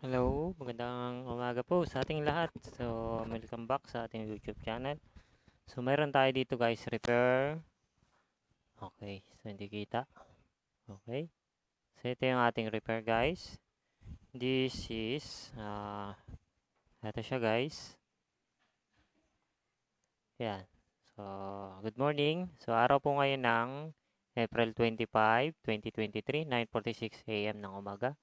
Hello, magandang umaga po sa ating lahat. So, welcome back sa ating YouTube channel. So, mayroon tayo dito guys, repair. Okay, so hindi kita. Okay. So, ito yung ating repair guys. This is, uh, ito siya guys. Yan. So, good morning. So, araw po ngayon ng April 25, 2023, 9.46 a.m. ng umaga.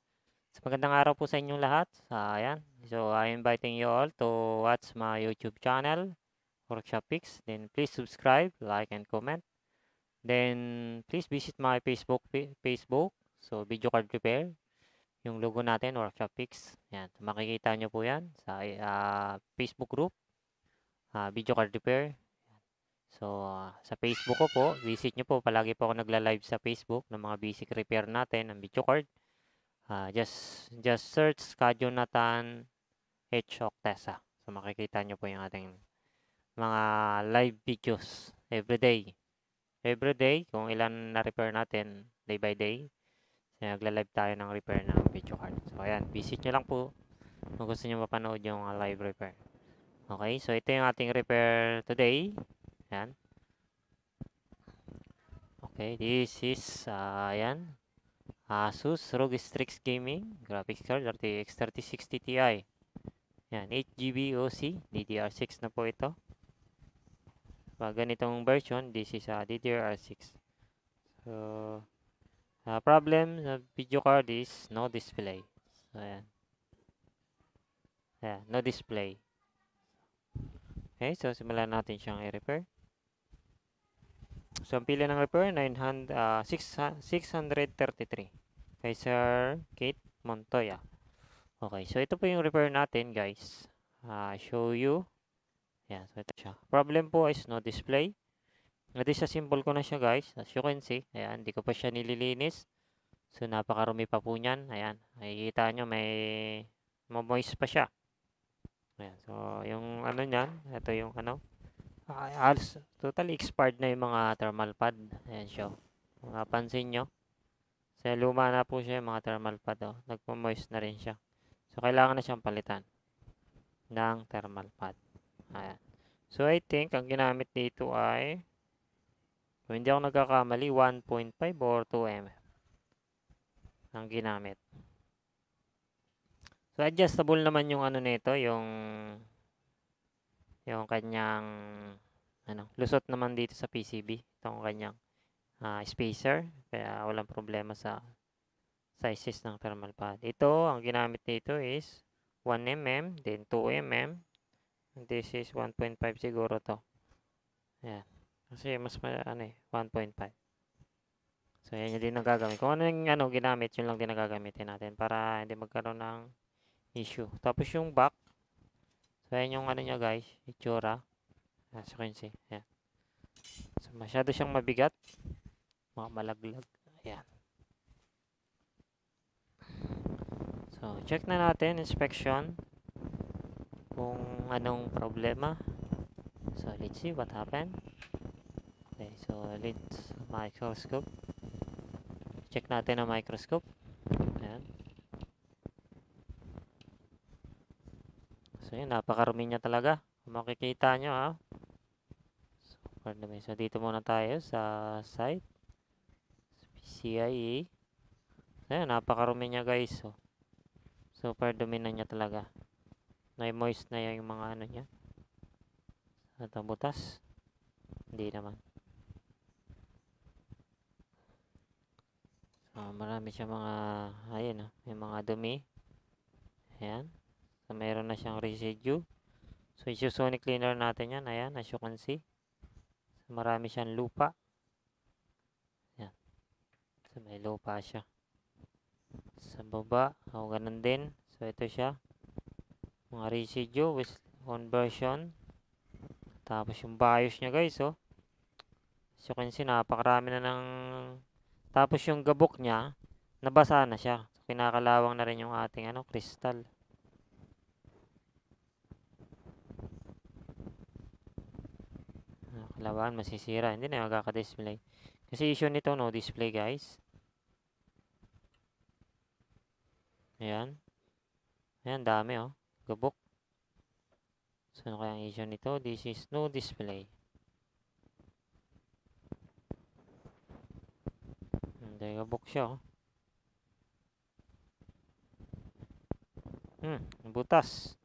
Magandang araw po sa inyong lahat. So, ayan. So, I'm inviting you all to watch my YouTube channel, Workshop Picks. Then, please subscribe, like, and comment. Then, please visit my Facebook, Facebook. So, Video Card Repair. Yung logo natin, Workshop Picks. Yan. So, makikita nyo po yan sa uh, Facebook group, uh, Video Card Repair. So, uh, sa Facebook ko po, visit nyo po. Palagi po ako nagla-live sa Facebook ng mga basic repair natin ng video card. Uh, just just search ka Jonathan H. Octesa. So makikita nyo po yung ating mga live videos every day. Every day, kung ilan na repair natin day by day. So nagla-live tayo ng repair ng video card. So ayan, visit nyo lang po kung gusto nyo mapanood yung live repair. Okay, so ito yung ating repair today. Ayan. Okay, this is, uh, ayan, Asus ROG Strix Gaming graphics card RTX 3060 Ti. Yan, 8GB OC, DDR6 na po ito. Pag ganitong version, this is a DDR6. So, uh, problem sa video card is no display. So, ayan. Ayan, no display. Okay, so simulan natin siyang i-repair. So, ang pila ng repair, 900, uh, 633. Kay Sir Kate Montoya. Okay, so ito po yung repair natin, guys. Uh, show you. Yan, so ito siya. Problem po is no display. Na-disassemble ko na siya, guys. As you can see. Ayan, hindi ko pa siya nililinis. So, napakarumi pa po niyan. Ayan, makikita nyo, may moist pa siya. Ayan, so, yung ano niyan, ito yung ano, uh, halos totally expired na yung mga thermal pad. Ayan siya. Mapansin nyo. Sa luma na po siya yung mga thermal pad. Oh. Nagpo-moist na rin siya. So, kailangan na siyang palitan ng thermal pad. Ayan. So, I think, ang ginamit dito ay kung hindi ako nagkakamali, 1.5 or 2 mm ang ginamit. So, adjustable naman yung ano nito, yung yung kanyang ano, lusot naman dito sa PCB itong kanyang uh, spacer. Kaya walang problema sa sizes ng thermal pad. Ito ang ginamit dito is 1mm then 2mm this is 1.5 siguro to. Yan kasi mas ano eh 1.5 so yan yung din ang gagamit kung ano yung ano ginamit yun lang din ang gagamitin natin para hindi magkaroon ng issue. Tapos yung back So, ayan yung ano niya guys, itsura. As you can see. Ayan. So, masyado siyang mabigat. Mga malaglag. Ayan. So, check na natin, inspection. Kung anong problema. So, let's see what happened. Okay, so, let's microscope. Check natin ang microscope. Ayan. So, yun, napakarumi niya talaga. Makikita nyo, ha. So, pardon me. So, dito muna tayo sa site. PCIe. So, yun, napakarumi niya, guys. So, super dumi na niya talaga. Na-moist na yung mga ano niya. At ang butas. Hindi naman. So, marami siya mga, ayun, ha. May mga dumi. Ayan. So, meron na siyang residue. So, isusonic cleaner natin yan. Ayan, as you can see. So, marami siyang lupa. Ayan. So, may lupa siya. Sa baba, o oh, ganun din. So, ito siya. Mga residue with conversion. Tapos, yung BIOS niya, guys, oh. As you can see, napakarami na ng... Tapos, yung gabok niya, nabasa na siya. So, kinakalawang na rin yung ating, ano, crystal. Laban masisira hindi na magkaka-display kasi issue nito no display guys ayan Ayan, dami oh. Gabok. So, ano kaya ang issue nito? This is no display. Hindi, gabok siya oh. Hmm, butas.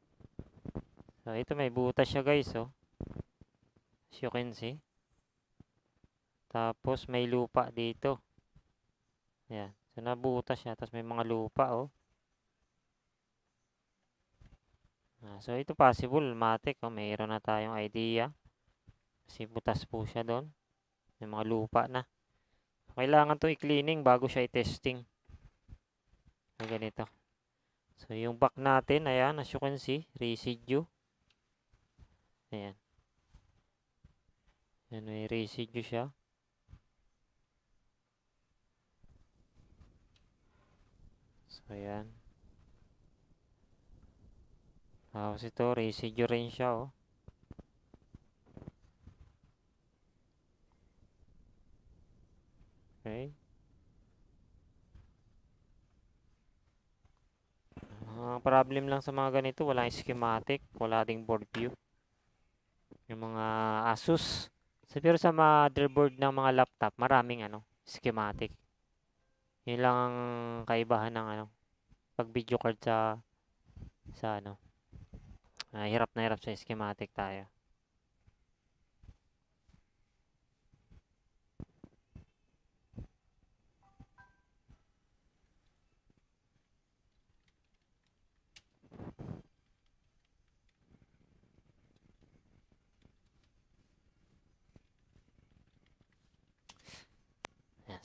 So, ito may butas siya guys oh. As you can see. Tapos may lupa dito. Ayan. So, nabutas siya. Tapos may mga lupa oh. Ah, so, ito possible, matik. Oh, mayroon na tayong idea. Kasi butas po siya doon. May mga lupa na. Kailangan to i-cleaning bago siya i-testing. So, ganito. So, yung back natin, ayan, as you can see, residue. Ayan. Ayan, may residue siya. So, ayan. Tapos ito, residue rin siya, oh. Okay. Ang problem lang sa mga ganito, wala schematic, wala ding board view. Yung mga Asus. So, pero sa motherboard ng mga laptop, maraming ano, schematic. Yun lang ang kaibahan ng ano, pag video card sa sa ano. Uh, hirap na hirap sa schematic tayo.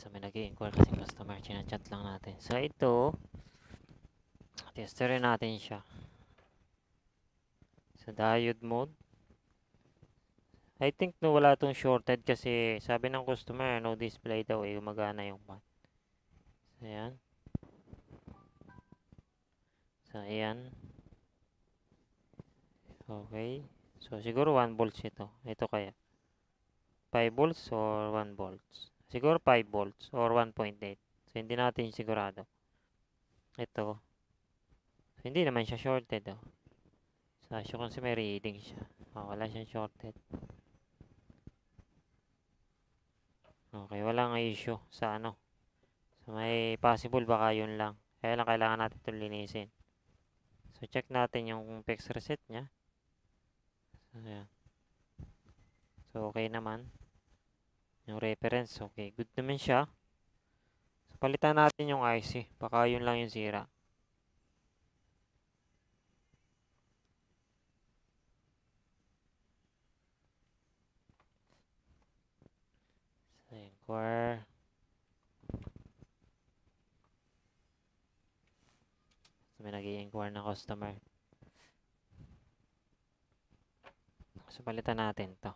So may nag-i-inquire kasi customer, chat lang natin. So ito, testerin natin siya. Sa diode mode. I think no wala tong shorted kasi sabi ng customer no display daw eh gumagana yung pan. So ayan. So ayan. Okay. So siguro 1 volts ito. Ito kaya. 5 volts or 1 volts. Siguro 5 volts or 1.8. So hindi natin sigurado. Ito. So, hindi naman siya shorted oh. So, asyo kasi may reading siya. Oh, wala siyang shorted. Okay, wala nga issue sa ano. So, may possible baka yun lang. Kaya lang kailangan natin ito linisin. So, check natin yung PEX reset niya. So, ayan. So, okay naman. Yung reference, okay. Good naman siya. So, palitan natin yung IC. Baka yun lang yung sira. inquire so, may nag inquire na customer so palitan natin to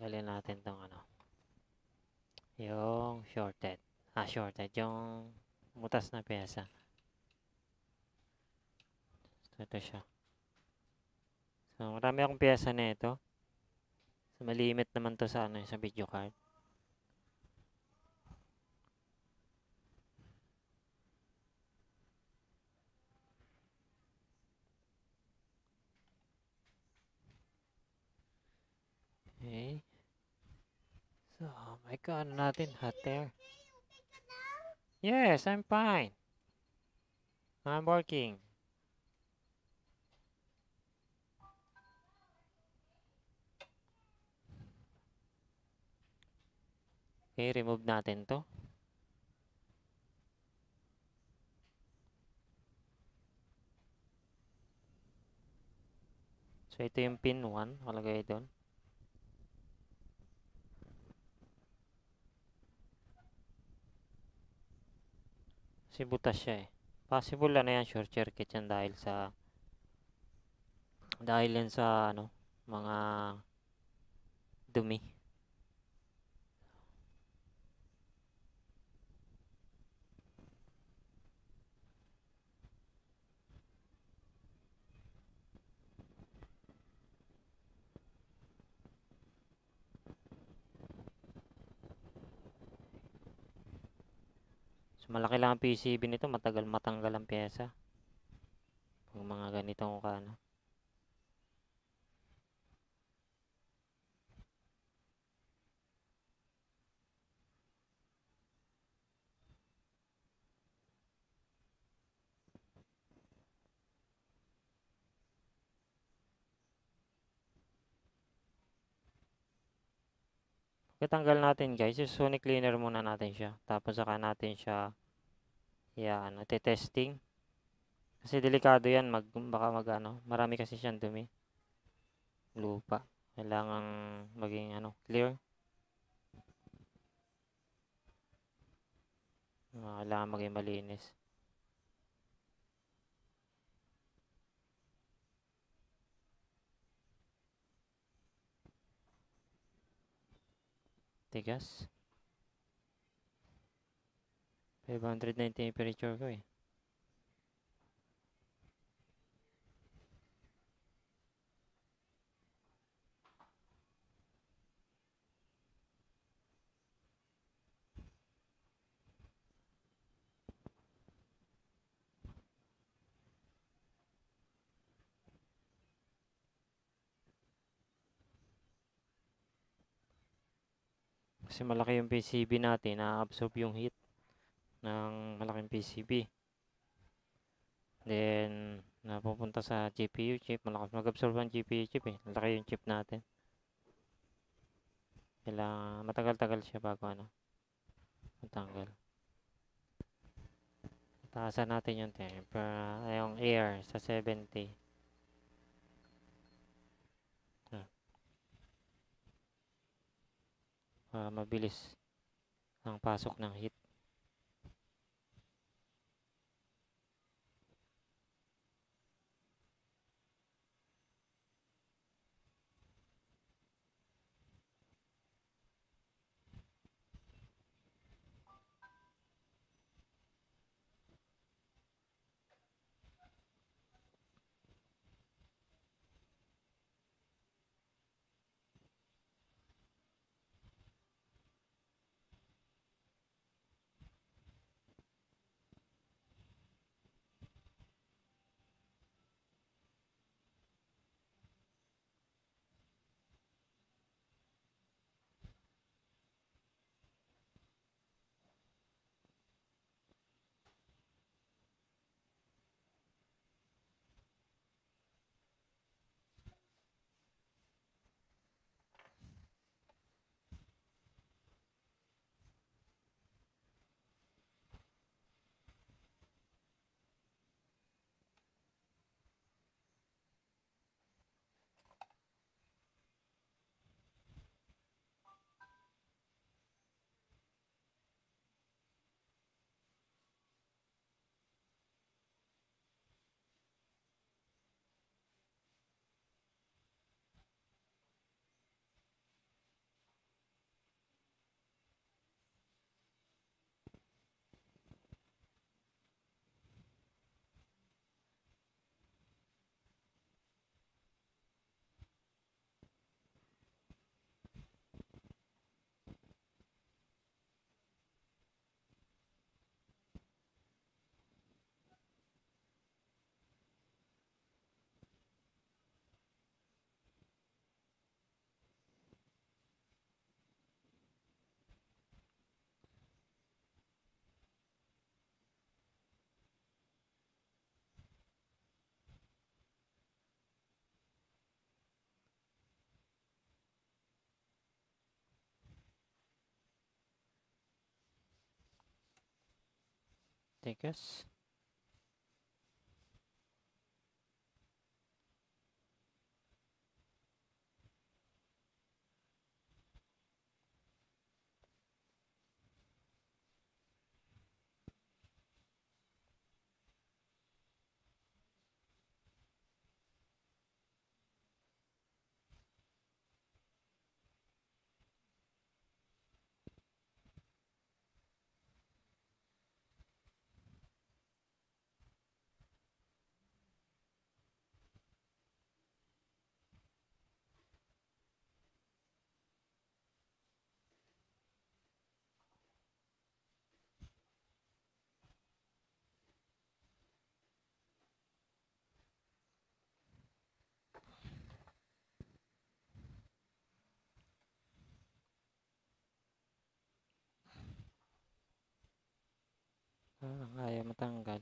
Tanggalin natin tong ano. Yung shorted. Ah, shorted. Yung mutas na pyesa. So, ito siya. So, marami akong pyesa na ito. So, malimit naman to sa ano, sa video card. Okay. May kaano natin, hot air. Yes, I'm fine. I'm working. Okay, remove natin to. So, ito yung pin 1. Kalagay doon. Butas siya eh. Possible ano yan, short circuit yan dahil sa dahil yan sa ano, mga dumi. Malaki lang ang PCB nito, matagal matanggal ang pyesa. Pag mga ganitong ano. Pagkatanggal natin guys, yung sonic cleaner muna natin siya. Tapos saka natin siya yan, ano, testing. Kasi delikado yan, mag, baka mag ano, marami kasi siyang dumi. Lupa. Kailangan maging ano, clear. Kailangan maging malinis. Tigas. 590 temperature ko eh. Kasi malaki yung PCB natin, na-absorb yung heat ng malaking PCB. Then, napupunta sa GPU chip. Malakas mag-absorb ang GPU chip eh. Malaki yung chip natin. Kailangan, matagal-tagal siya bago ano, matanggal. Taasan natin yung temper, ay, yung air sa 70. Ah. Para mabilis ang pasok ng heat. Tigas. Ah, ayaw matanggal.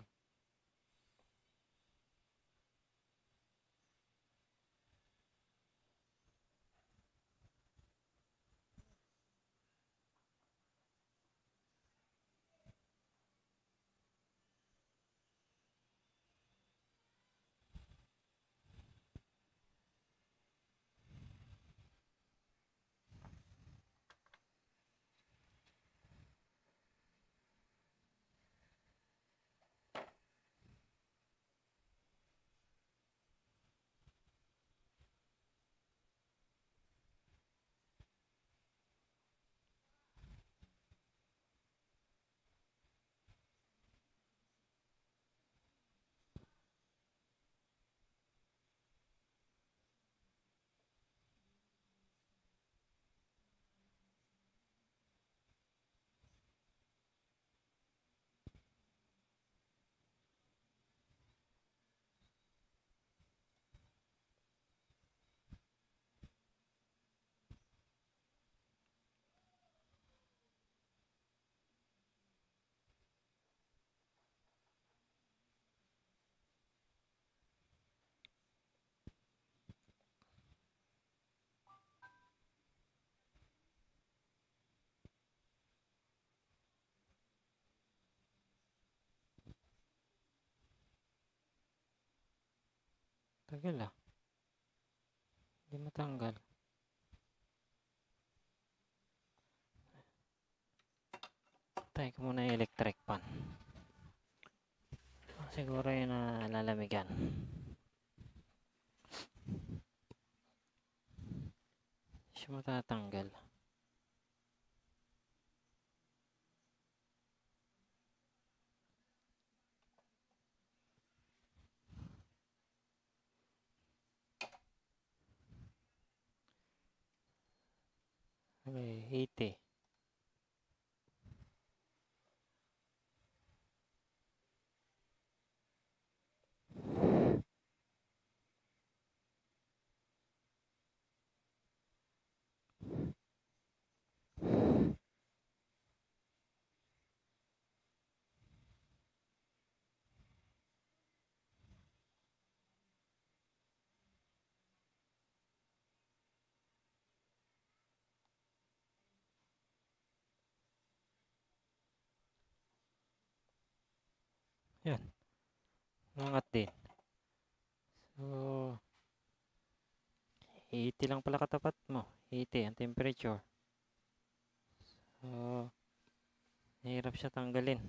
Tagal ah. Hindi matanggal. Patay ko muna yung electric pan. Siguro yun na lalamigan. Siya matatanggal. Okay, 80. Yan. Umangat din. So, 80 lang pala katapat mo. 80 ang temperature. So, nahirap siya tanggalin.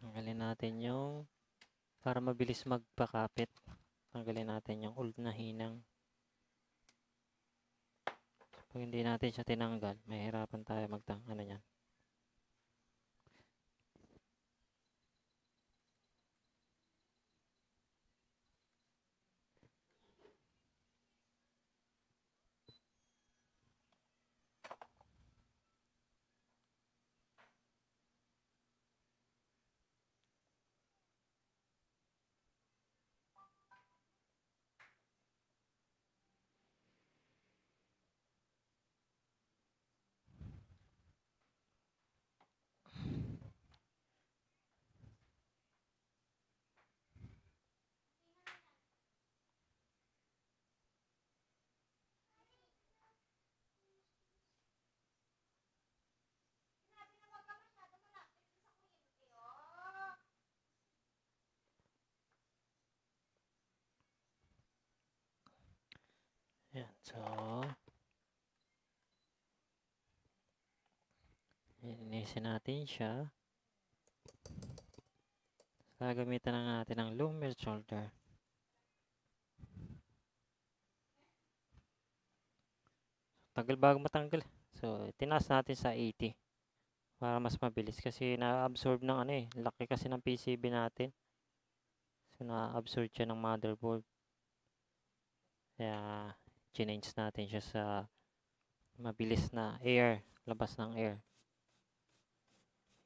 Tanggalin natin yung para mabilis magpakapit. Tanggalin natin yung old na hinang. Pag hindi natin siya tinanggal, mahirapan tayo magtang ano yan. Yan, so Linisin natin siya. Gagamitan na natin ng loomer shoulder. Tagal bago matanggal. So, tinaas natin sa 80 para mas mabilis kasi na-absorb ng ano eh. Laki kasi ng PCB natin. So, na-absorb siya ng motherboard. Kaya, change natin siya sa mabilis na air, labas ng air.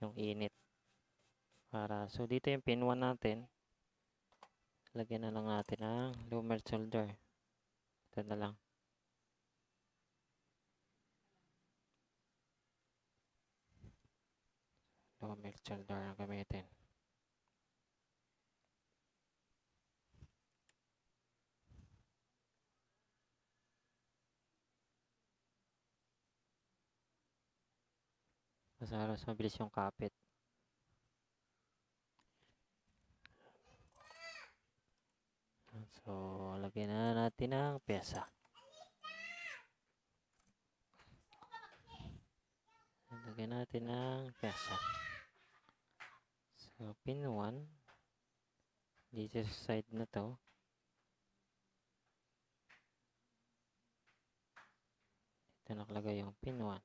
Yung init. Para, so dito yung pin 1 natin. Lagyan na lang natin ang loomer solder. Ito na lang. Loomer solder ang gamitin. Mas halos mabilis yung kapit. So, lagyan na natin ang pyesa. Lagyan natin ang pyesa. So, pin 1. Dito sa side na to. Dito nakalagay yung pin 1.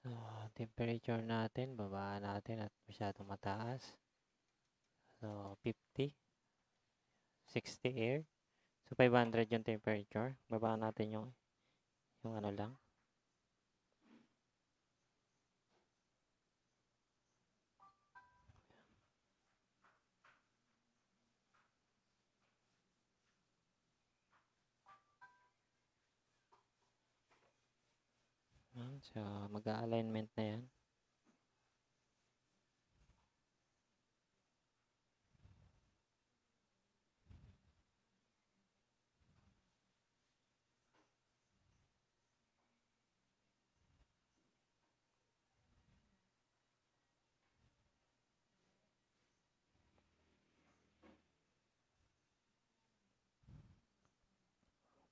So, temperature natin, babaan natin at masyadong mataas. So, 50, 60 air. So, 500 yung temperature. Babaan natin yung, yung ano lang. Yan, So, mag-alignment na yan.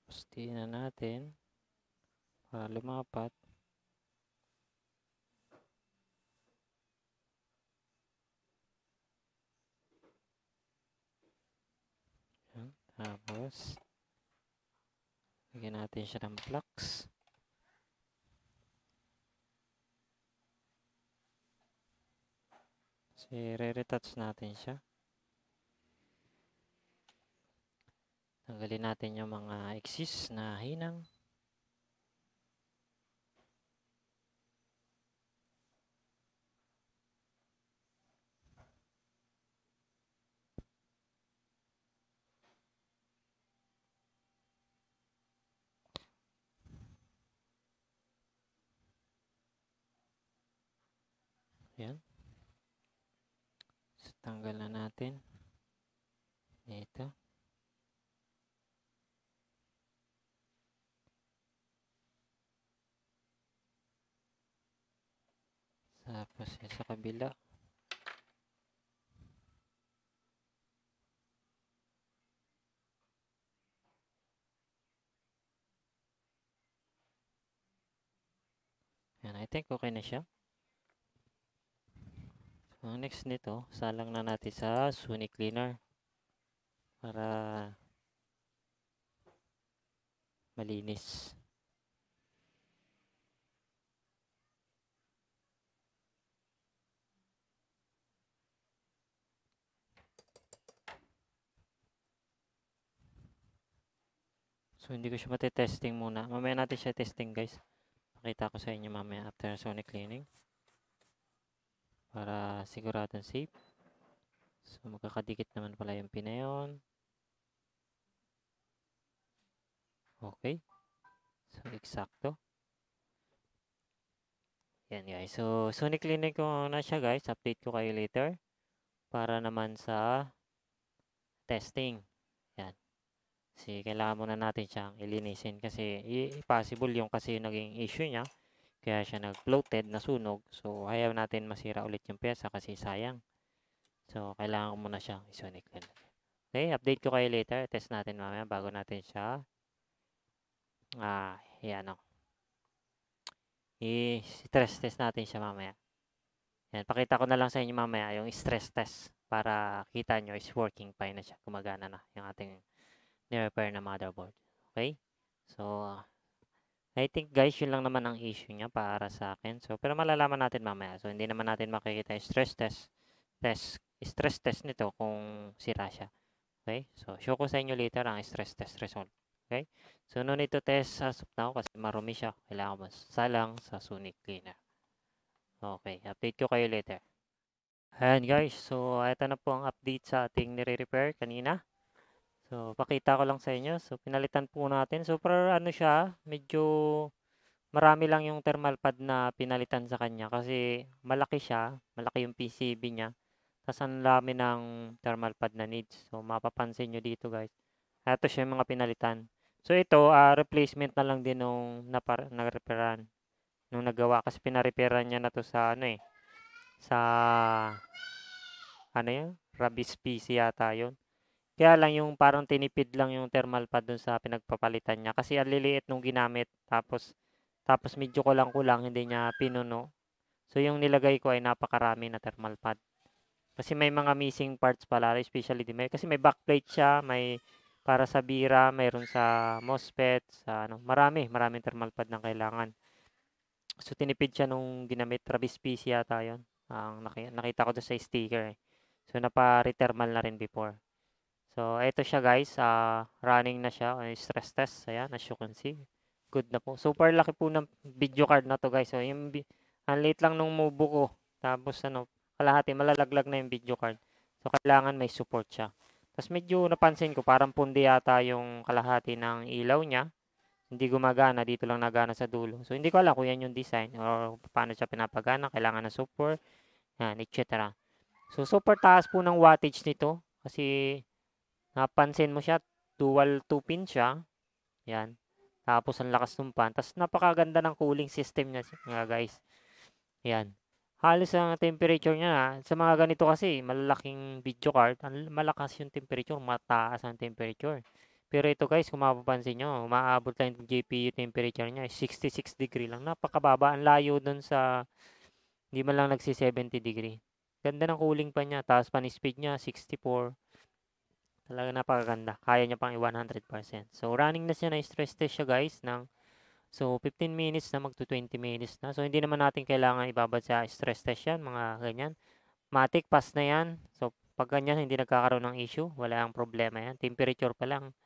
Pustiin na natin para lumapat. Yan. Tapos, lagyan natin siya ng flux. Kasi re-retouch natin siya. Tanggalin natin yung mga exist na hinang. Yan. So, tanggal na natin. Dito. Tapos sa kabila. Yan, I think okay na siya. Ang next nito, salang na natin sa Sonic Cleaner para malinis. So, hindi ko siya matitesting muna. Mamaya natin siya testing, guys. Pakita ko sa inyo mamaya after sonic cleaning. Para siguradong safe. So, magkakadikit naman pala yung pinayon. Okay. So, eksakto. Yan, guys. So, sonic cleaning ko na siya, guys. Update ko kayo later. Para naman sa testing. Yan. Kasi kailangan muna natin siyang ilinisin kasi possible yung kasi yung naging issue niya. Kaya siya nag-floated, nasunog. So, ayaw natin masira ulit yung pyesa kasi sayang. So, kailangan ko muna siyang clean. Okay, update ko kayo later. Test natin mamaya bago natin siya ah, yan o. I-stress test natin siya mamaya. Yan, pakita ko na lang sa inyo mamaya yung stress test para kita nyo is working fine na siya. Gumagana na yung ating ni-repair na motherboard. Okay? So, I think guys, yun lang naman ang issue niya para sa akin. So, pero malalaman natin mamaya. So, hindi naman natin makikita yung stress test, test, stress test nito kung sira siya. Okay? So, show ko sa inyo later ang stress test result. Okay? So, no need to test as of now kasi marumi siya. Kailangan mas salang sa Sonic Cleaner. Okay, update ko kayo later. Ayan guys, so ito na po ang update sa ating nire-repair kanina. So, pakita ko lang sa inyo. So, pinalitan po natin. Super ano siya, medyo marami lang yung thermal pad na pinalitan sa kanya kasi malaki siya, malaki yung PCB niya. Tapos ang dami ng thermal pad na needs. So, mapapansin nyo dito guys. Ito siya yung mga pinalitan. So, ito, ah, replacement na lang din nung na-repairan. Nung nagawa. Kasi pinarepairan niya na to sa ano eh. Sa ano yun? Rabis PC yata yun. Kaya lang yung parang tinipid lang yung thermal pad dun sa pinagpapalitan niya. Kasi ang liliit nung ginamit. Tapos, tapos medyo kulang-kulang, hindi niya pinuno. So, yung nilagay ko ay napakarami na thermal pad. Kasi may mga missing parts pala, especially di may, kasi may backplate siya, may para sa bira, mayroon sa MOSFET, sa ano, marami, maraming thermal pad na kailangan. So, tinipid siya nung ginamit, Travis PC yata yun. Ang naki- nakita ko doon sa sticker eh. So, napa-rethermal na rin before. So, ito siya guys, ah, running na siya, ay stress test, ayan, as you can see. Good na po. Super laki po ng video card na to guys. So, yung, bi- ang liit lang nung move ko. Tapos, ano, kalahati, malalaglag na yung video card. So, kailangan may support siya. Tapos, medyo napansin ko, parang pundi yata yung kalahati ng ilaw niya. Hindi gumagana, dito lang nagana sa dulo. So, hindi ko alam kung yan yung design or paano siya pinapagana. Kailangan ng support, yan, etc. So, super taas po ng wattage nito. Kasi, napansin mo siya, dual 2 pin siya. Yan. Tapos, ang lakas ng fan. Tapos, napakaganda ng cooling system niya, nga guys. Yan. Halos ang temperature niya, sa mga ganito kasi, malalaking video card, malakas yung temperature, mataas ang temperature. Pero ito guys, kung mapapansin nyo, umaabot lang yung GPU temperature niya, 66 degree lang. Napakababa, ang layo dun sa, hindi man lang nagsi 70 degree. Ganda ng cooling pa niya, taas pa ni speed niya, 64. Talaga napakaganda. Kaya niya pang i-100%. So, running na siya na stress test siya guys ng So, 15 minutes na magto 20 minutes na. So, hindi naman natin kailangan ibabad sa stress test yan, mga ganyan. Matic, pass na yan. So, pag ganyan, hindi nagkakaroon ng issue, wala ang problema yan. Temperature pa lang,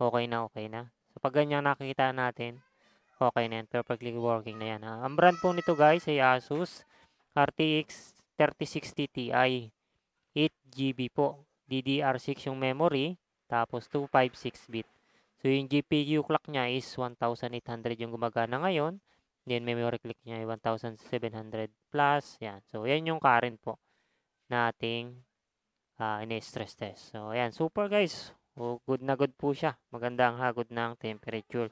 okay na, okay na. So, pag ganyan nakikita natin, okay na yan. Perfectly working na yan. Ha? Ang brand po nito guys ay Asus RTX 3060 Ti. 8GB po. DDR6 yung memory. Tapos 256 bit. So, yung GPU clock niya is 1,800 yung gumagana ngayon. Then, memory clock niya ay 1,700 plus. Yan. So, yan yung current po nating uh, ini-stress test. So, ayan. Super guys. O, good na good po siya. Maganda ang hagod ng temperature.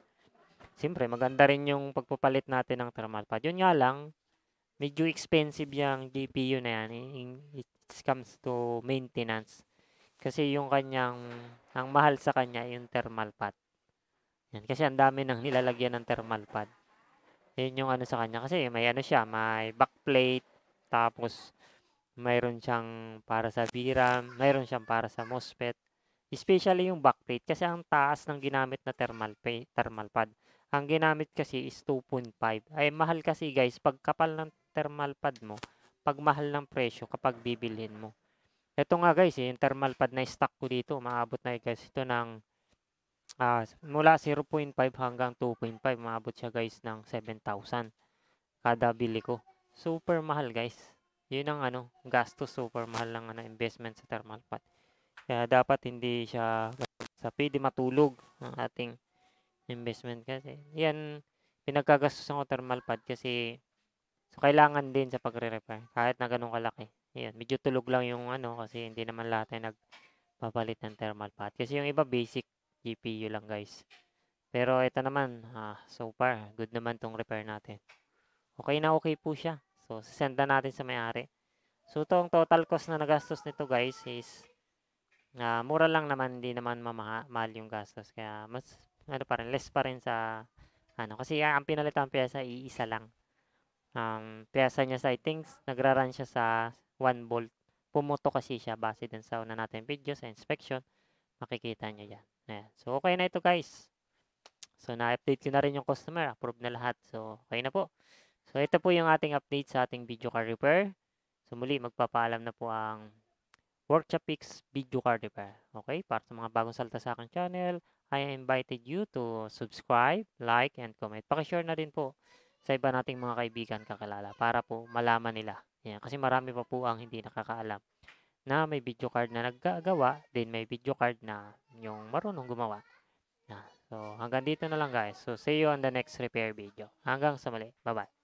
Siyempre, maganda rin yung pagpapalit natin ng thermal pad. Yun nga lang, medyo expensive yung GPU na yan. It comes to maintenance. Kasi yung kanyang, ang mahal sa kanya, yung thermal pad. Yan. Kasi ang dami nang nilalagyan ng thermal pad. Yan yung ano sa kanya. Kasi may ano siya, may backplate, tapos mayroon siyang para sa VRAM, mayroon siyang para sa MOSFET. Especially yung backplate kasi ang taas ng ginamit na thermal, pay, thermal pad. Ang ginamit kasi is 2.5. Ay mahal kasi guys, pag kapal ng thermal pad mo, pag mahal ng presyo kapag bibilhin mo. Ito nga guys, eh, yung thermal pad na stock ko dito, maabot na guys ito ng uh, mula 0.5 hanggang 2.5, maabot siya guys ng 7,000 kada bili ko. Super mahal guys. Yun ang ano, gastos super mahal ng ano, investment sa thermal pad. Kaya dapat hindi siya sa pwede matulog ang ating investment kasi. Yan, pinagkagastos ng thermal pad kasi so kailangan din sa pagre-repair kahit na ganun kalaki. Ayan, medyo tulog lang yung ano kasi hindi naman lahat ay nagpapalit ng thermal pad. Kasi yung iba basic GPU lang guys. Pero ito naman, ah, so far, good naman tong repair natin. Okay na okay po siya. So, send na natin sa may-ari. So, itong total cost na nagastos nito guys is uh, mura lang naman, hindi naman mamahal yung gastos. Kaya mas, ano pa rin, less pa rin sa, ano, kasi ang pinalitan pyesa, iisa lang. Um, pyesa niya sa, I think, nagra-run siya sa 1 volt. Pumuto kasi siya base din sa una natin video sa inspection. Makikita nyo yan. Ayan. So, okay na ito guys. So, na-update ko na rin yung customer. Approve na lahat. So, okay na po. So, ito po yung ating update sa ating video car repair. So, muli, magpapaalam na po ang Workshopix Video Card Repair. Okay? Para sa mga bagong salta sa aking channel, I invited you to subscribe, like, and comment. Pakishare na rin po sa iba nating mga kaibigan kakilala para po malaman nila. Yan. Kasi marami pa po ang hindi nakakaalam na may video card na naggagawa, then may video card na yung marunong gumawa. Yan. So, hanggang dito na lang guys. So, see you on the next repair video. Hanggang sa muli. Bye-bye.